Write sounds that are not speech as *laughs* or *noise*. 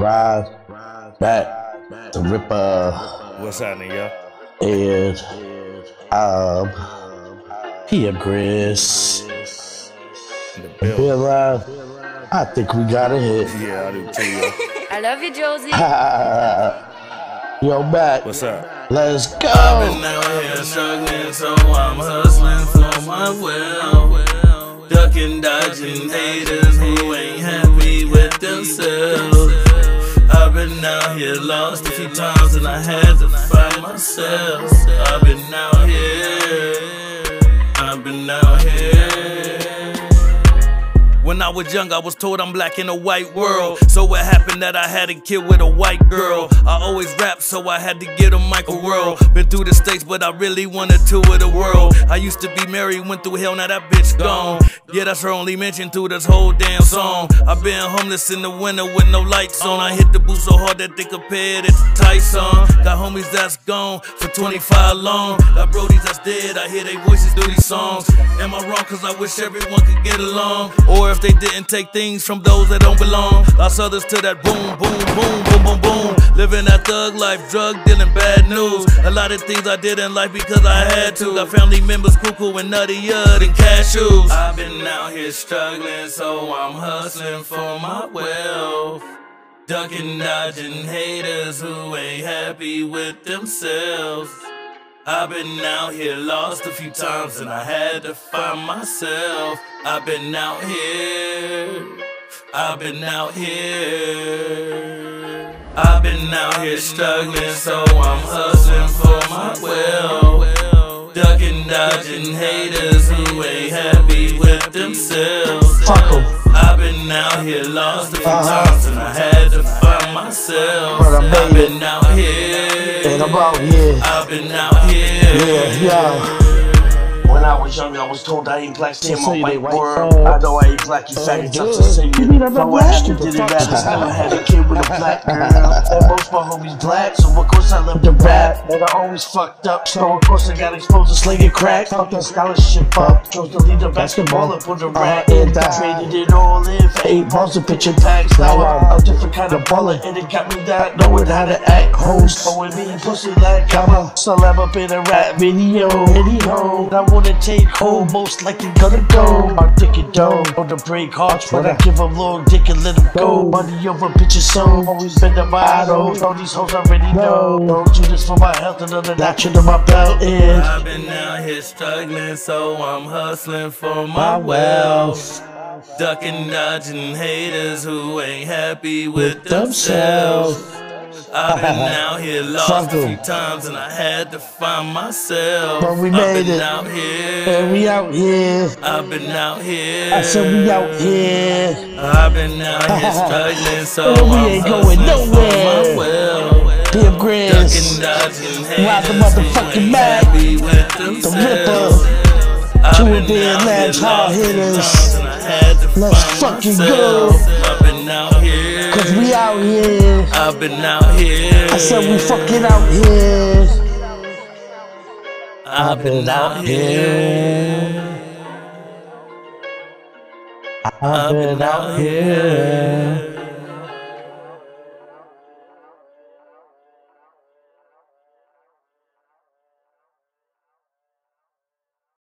Rise, back, the Ripper, What's happening, yo? and um, here, Chris. In the building. Here, Rise. I think we got a hit. Yeah, I do too, yo. *laughs* I love you, Josie. *laughs* Yo, back. What's up? Let's Been go. out here struggling, so I'm hustling for my well. Ducking, dodging haters who here lost a few times and I had to find myself. I was young, I was told I'm black in a white world. So it happened that I had a kid with a white girl? I always rap, so I had to get a mic a whirl. Been through the states, but I really wanted to of the world. I used to be married, went through hell, now that bitch gone. Yeah, that's her only mention through this whole damn song. I've been homeless in the winter with no lights on. I hit the booth so hard that they compared it to Tyson. Got homies that's gone for 25 long. Got brodies that's dead, I hear their voices through these songs. Am I wrong? Cause I wish everyone could get along. Or if they didn't take things from those that don't belong. Lost others to that boom, boom, boom, boom, boom, boom. Living that thug life, drug dealing, bad news. A lot of things I did in life because I had to. Got family members cuckoo and nutty yud and cashews. I've been out here struggling, so I'm hustling for my wealth. Ducking, dodging haters who ain't happy with themselves. I've been out here lost a few times and I had to find myself. I've been out here. I've been out here. I've been out here struggling, so I'm hustling for my will. Ducking, dodging haters who ain't happy with themselves. I've been out here lost a few Uh-huh. times and I had to find myself. I've been out here. And I'm out here. I've been out here. Yeah, yeah. When I was young, I was told I ain't black, stay in Say my white white world. folk. I know I ain't black, you oh, faggots, I'm to say You mean I'm So not what black? happened did it matter? Still I *laughs* had a kid with a black girl. And most my homies black, so of course I love to rap. And I always fucked up, so of course I got exposed to slinging crack. Fucking scholarship up, chose to lead the basketball up with a uh, rat. And I traded it all in for eight balls of pitching packs. Now I'm a different kind of baller, and it got me down knowing how to act. Hoes throwing me pussy like I'm a celeb up in a rap video. Anyhow, I wanna take home, most likely gonna go. I'm thinking dough on the break hearts, but I give them long dick and let them go. Money over bitches, so always been the motto. All these hoes already know. Don't do this for my health, another notch into my belt. And I've been out here struggling, so I'm hustling for my wealth. Ducking, dodging haters who ain't happy with themselves. I've been *laughs* out here lost a few times and I had to find myself. But we I've made been it. out here. and here. we out here. I've been out here. I said we out here. I've been out here struggling, so we I'm ain't going nowhere. wealth. PM Grizz. Ducking, dodging haters Rock the motherfucking Mac. The. Ripper. Two of labs, here hard lost a few hitters. times and I had to Let's fucking go. I've been out here. Cause we out here. I've been out here. I said we fucking out here. I've been out here. I've been out here.